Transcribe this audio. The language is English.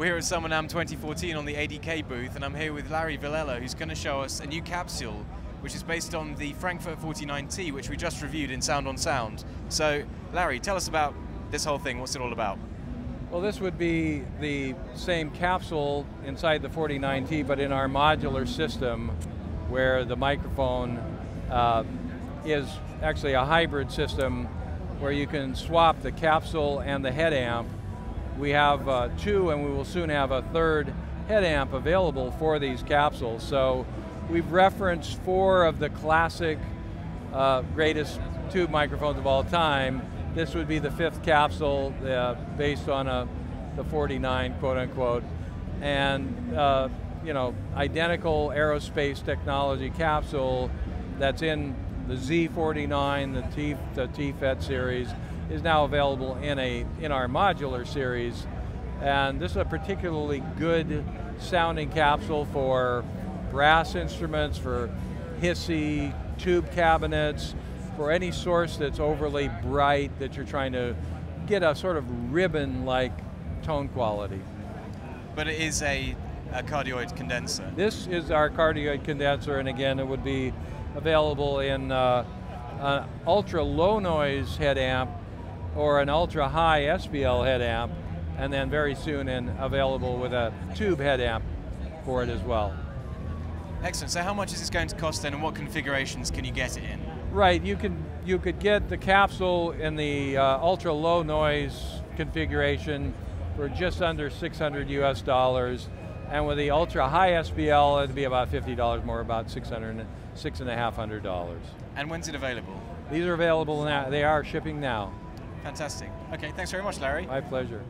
We're here at SummerNAMM 2014 on the ADK booth, and I'm here with Larry Villella, who's going to show us a new capsule, which is based on the Frankfurt 49T, which we just reviewed in Sound on Sound. So, Larry, tell us about this whole thing. What's it all about? Well, this would be the same capsule inside the 49T, but in our modular system, where the microphone uh, is actually a hybrid system where you can swap the capsule and the head amp we have uh, two and we will soon have a third head amp available for these capsules. So we've referenced four of the classic uh, greatest tube microphones of all time. This would be the fifth capsule uh, based on a, the 49 quote unquote. And uh, you know, identical aerospace technology capsule that's in the Z49, the, T, the TFET series, is now available in, a, in our modular series. And this is a particularly good sounding capsule for brass instruments, for hissy tube cabinets, for any source that's overly bright that you're trying to get a sort of ribbon-like tone quality. But it is a, a cardioid condenser. This is our cardioid condenser, and again, it would be available in uh, an ultra low noise head amp or an ultra high SPL head amp, and then very soon in available with a tube head amp for it as well. Excellent. So how much is this going to cost then, and what configurations can you get it in? Right. You can you could get the capsule in the uh, ultra low noise configuration for just under 600 US dollars, and with the ultra high SPL, it'd be about $50 more, about 600 six and a half hundred dollars. And when's it available? These are available now. They are shipping now. Fantastic. Okay, thanks very much, Larry. My pleasure.